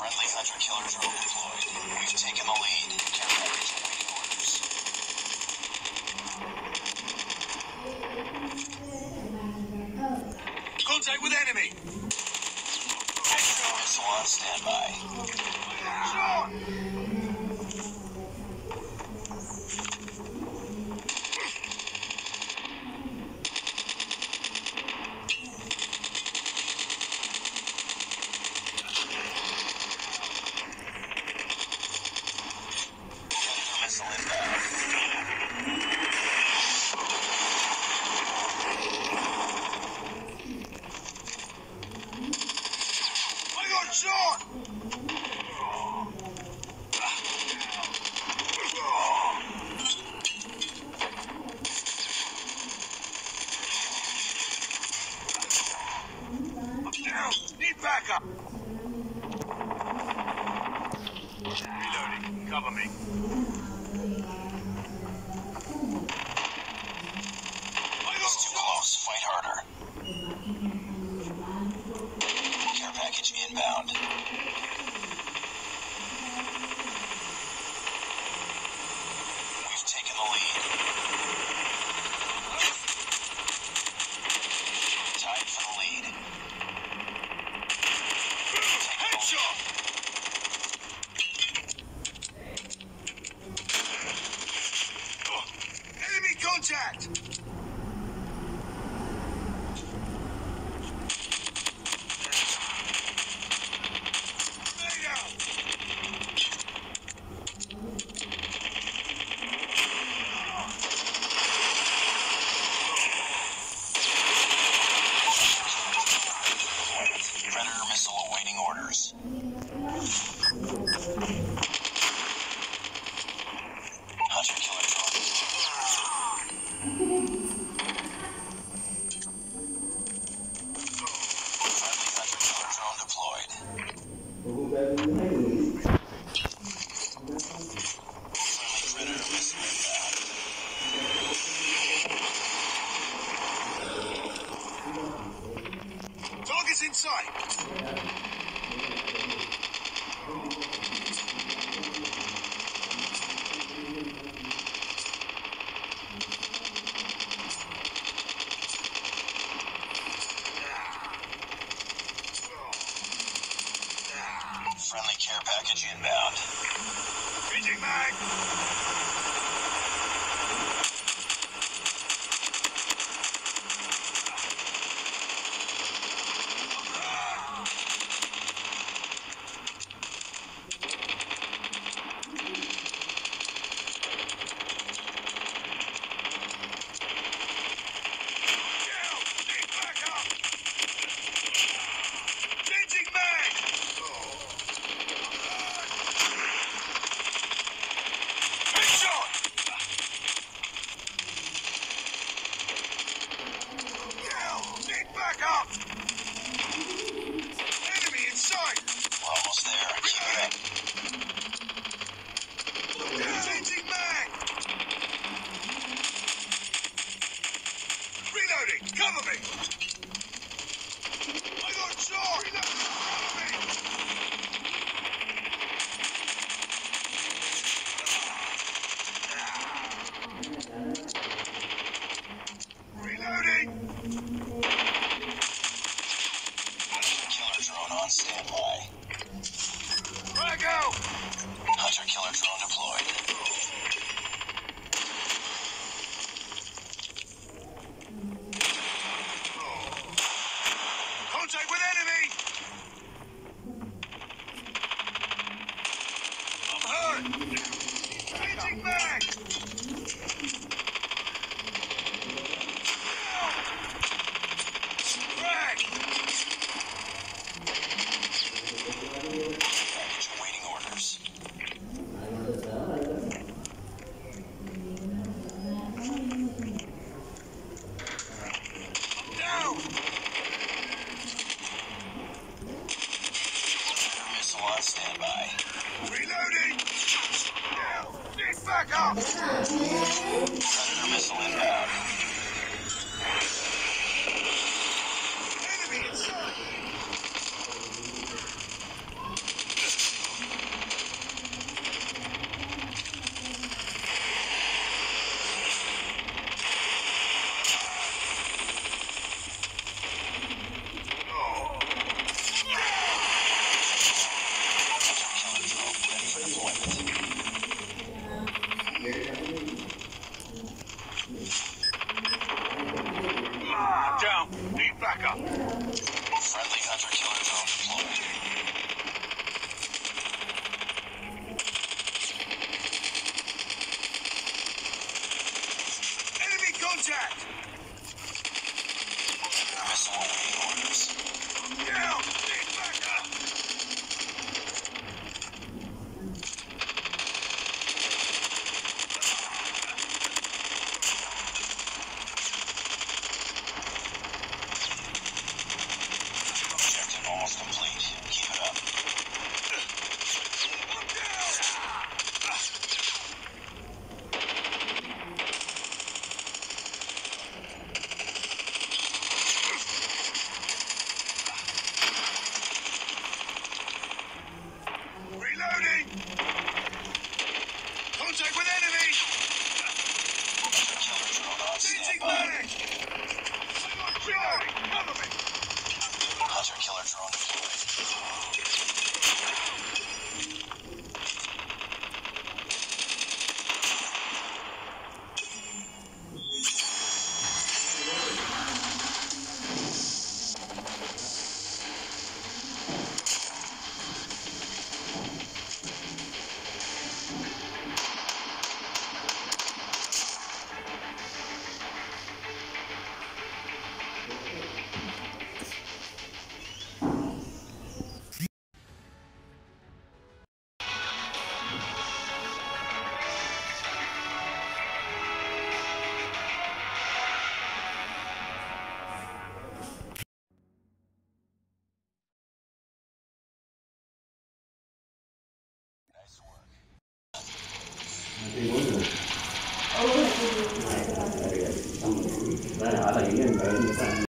friendly hunter killers are deployed. We've taken the lead. Backup. Reloading. Cover me. Taking the lead. Headshot. Oh, Enemy contact! Grenade out! Predator missile awaiting orders. Hunter killer drone. Friendly hunter killer drone deployed. Friendly predator missile inbound. Target's in sight! Friendly care package inbound. Changing mag! squad standby. Reloading! Now! Get back up! Predator missile inbound.